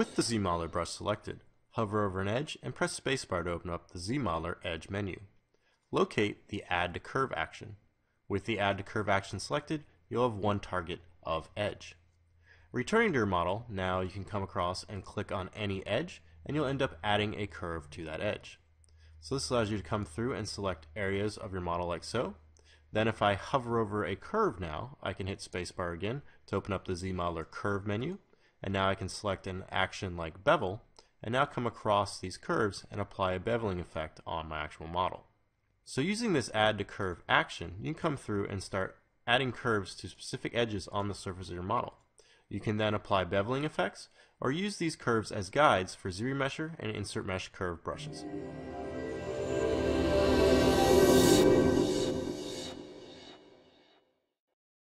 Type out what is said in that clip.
With the ZModeler brush selected, hover over an edge and press spacebar to open up the ZModeler Edge menu. Locate the Add to Curve action. With the Add to Curve action selected, you'll have one target of edge. Returning to your model, now you can come across and click on any edge and you'll end up adding a curve to that edge. So this allows you to come through and select areas of your model like so. Then if I hover over a curve now, I can hit spacebar again to open up the ZModeler Curve menu. And now I can select an action like bevel and now come across these curves and apply a beveling effect on my actual model. So using this add to curve action, you can come through and start adding curves to specific edges on the surface of your model. You can then apply beveling effects or use these curves as guides for ZRemesher and insert mesh curve brushes.